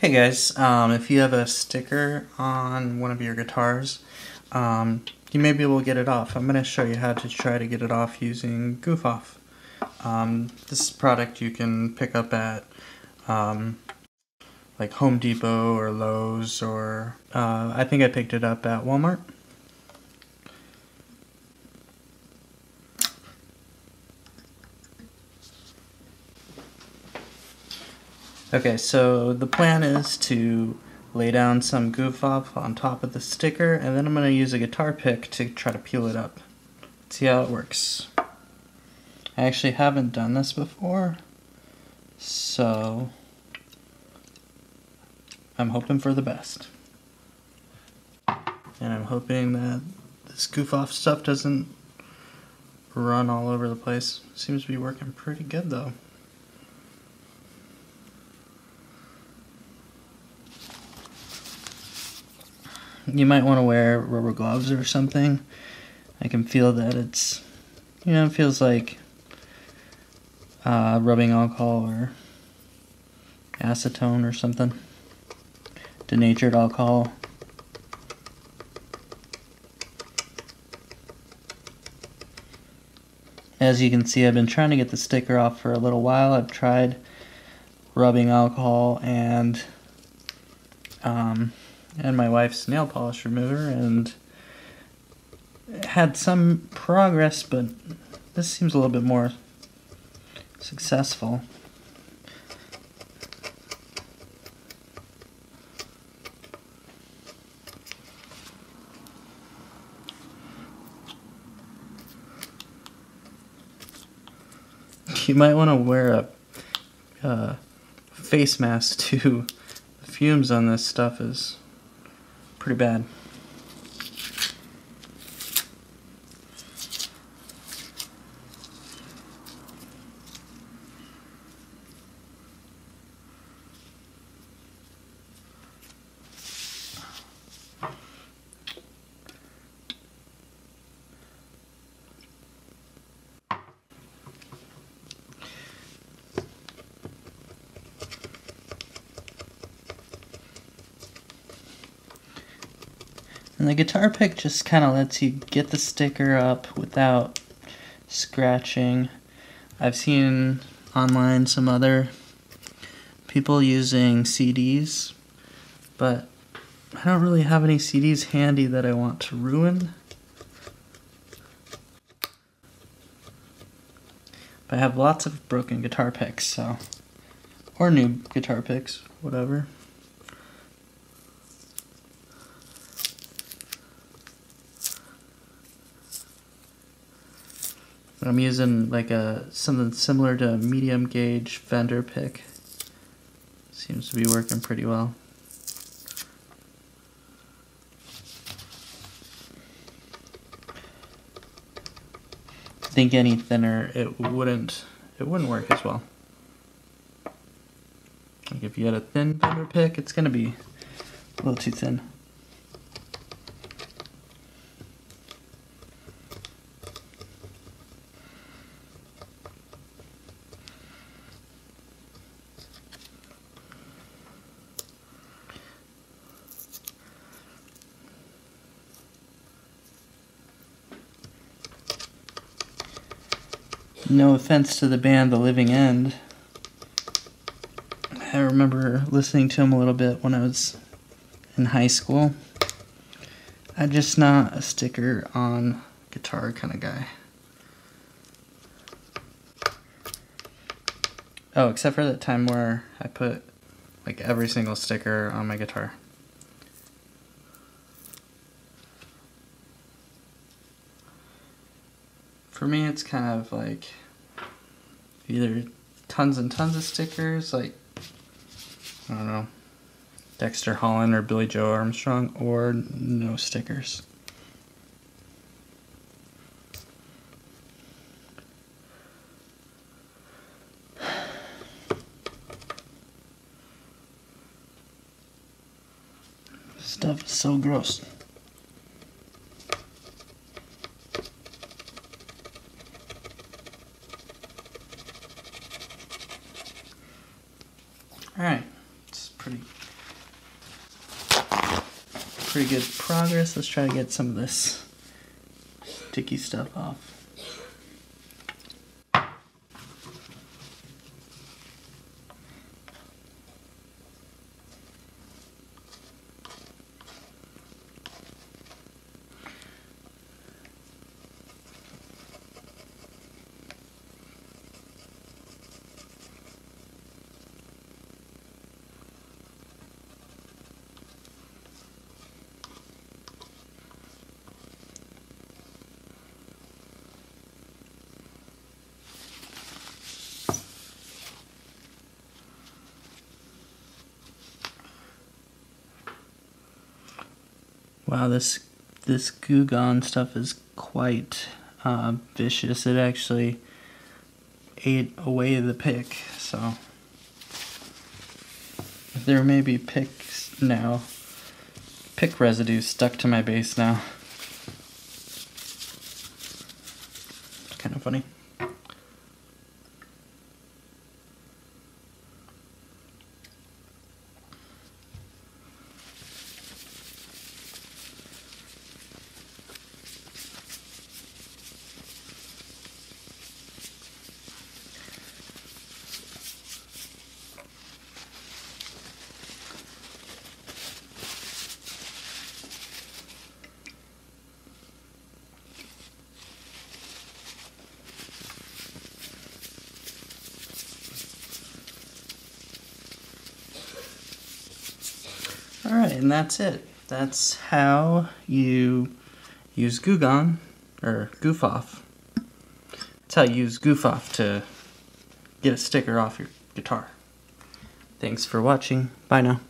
Hey guys, um, if you have a sticker on one of your guitars, um, you may be able to get it off. I'm going to show you how to try to get it off using Goof Off. Um, this product you can pick up at um, like Home Depot or Lowe's or uh, I think I picked it up at Walmart. Okay, so the plan is to lay down some goof off on top of the sticker, and then I'm going to use a guitar pick to try to peel it up. See how it works. I actually haven't done this before, so I'm hoping for the best. And I'm hoping that this goof off stuff doesn't run all over the place. Seems to be working pretty good though. You might want to wear rubber gloves or something. I can feel that it's, you know, it feels like uh, rubbing alcohol or acetone or something. Denatured alcohol. As you can see, I've been trying to get the sticker off for a little while. I've tried rubbing alcohol and um, and my wife's nail polish remover and had some progress, but this seems a little bit more successful. You might want to wear a uh, face mask too. The fumes on this stuff is pretty bad. And the guitar pick just kind of lets you get the sticker up without scratching. I've seen online some other people using CDs, but I don't really have any CDs handy that I want to ruin. But I have lots of broken guitar picks, so. Or new guitar picks, whatever. I'm using like a something similar to a medium gauge Fender pick. Seems to be working pretty well. I think any thinner it wouldn't it wouldn't work as well. Like if you had a thin Fender pick, it's gonna be a little too thin. No offense to the band The Living End. I remember listening to them a little bit when I was in high school. I'm just not a sticker on guitar kind of guy. Oh, except for that time where I put like every single sticker on my guitar. Me, it's kind of like either tons and tons of stickers, like, I don't know, Dexter Holland or Billie Joe Armstrong, or no stickers. Stuff is so gross. Alright, it's pretty, pretty good progress. Let's try to get some of this sticky stuff off. Wow, this this Goo Gone stuff is quite uh, vicious. It actually ate away the pick, so there may be picks now, pick residue stuck to my bass now. kind of funny. Alright, and that's it. That's how you use Goo Gone, or Goof Off. That's how you use Goof Off to get a sticker off your guitar. Thanks for watching. Bye now.